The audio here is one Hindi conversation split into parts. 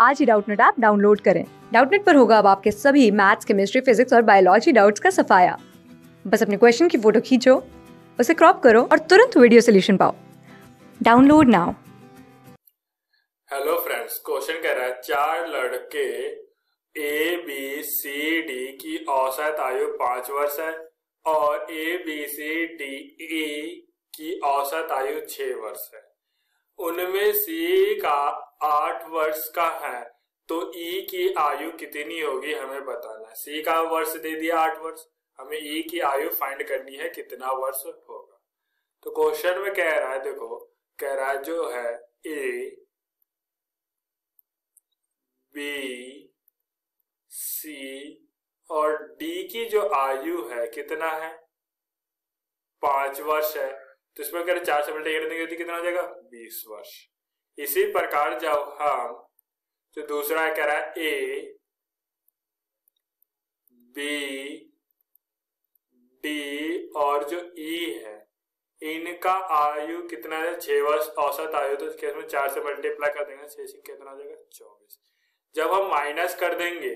आज ही डाउटनेट ऐप डाउनलोड करें। डाउटनेट पर होगा अब आपके सभी मैथ्स, केमिस्ट्री, फिजिक्स और बायोलॉजी डाउट्स का सफाया। बस अपने क्वेश्चन की फ़ोटो खींचो, उसे क्रॉप करो और तुरंत वीडियो सोल्यूशन पाओ। Download now. Hello friends, question कह रहा है, चार लड़के ए बी सी डी की औसत आयु पाँच वर्ष है और A B C D E की औसत आयु छह वर्ष है। उनमें सी का आठ वर्ष का है तो ई की आयु कितनी होगी हमें बताना है। सी का वर्ष दे दिया आठ वर्ष, हमें ई की आयु फाइंड करनी है कितना वर्ष होगा। तो क्वेश्चन में कह रहा है, देखो, कह रहा है जो है ए बी सी और डी की जो आयु है कितना है? पाँच वर्ष है। तो इसमें अगर चार से मल्टीप्लाई करेंगे तो कितना हो जाएगा? बीस वर्ष। इसी प्रकार जब हम जो दूसरा कह रहा है ए बी डी और जो ई e है, इनका आयु कितना है? छह वर्ष औसत आयु तो इसमें चार से मल्टीप्लाई कर देंगे, छह से कितना हो जाएगा? चौबीस। जब हम माइनस कर देंगे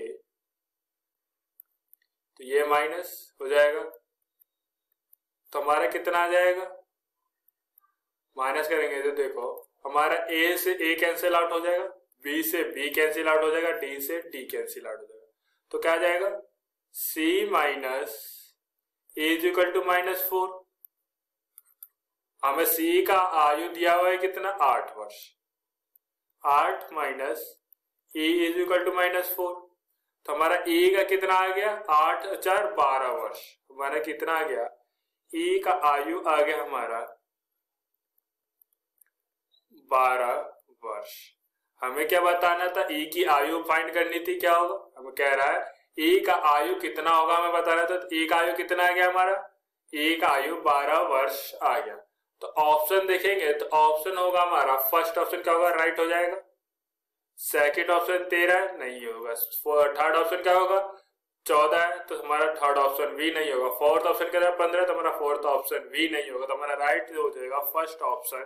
तो ये माइनस हो जाएगा। तो हमारा कितना आ जाएगा? माइनस करेंगे तो देखो, हमारा ए से ए कैंसिल आउट हो जाएगा बी से बी कैंसिल आउट हो जाएगा डी से डी कैंसिल आउट हो जाएगा। तो क्या आ जाएगा? C minus is equal to minus four हमें सी का आयु दिया हुआ है कितना? आठ वर्ष। आठ minus E is equal to minus four तो हमारा e का कितना आ गया? आठ, चार, बारह वर्ष। हमारा कितना आ गया? ई e का आयु आ गया हमारा बारह वर्ष। हमें क्या बताना था? ई की आयु फाइंड करनी थी, क्या होगा? हमें कह रहा है ए का आयु कितना होगा? हमें बताना था तो ई का आयु कितना आ गया हमारा? ई का आयु बारह वर्ष आ गया। तो ऑप्शन देखेंगे तो ऑप्शन होगा हमारा फ़र्स्ट ऑप्शन क्या होगा? राइट हो जाएगा। सेकेंड ऑप्शन तेरह, नहीं होगा। थर्ड ऑप्शन क्या होगा? चौदह है तो हमारा थर्ड ऑप्शन भी नहीं होगा। फोर्थ ऑप्शन क्या पंद्रह तो हमारा फोर्थ ऑप्शन भी नहीं होगा। तो हमारा राइट हो जाएगा फ़र्स्ट ऑप्शन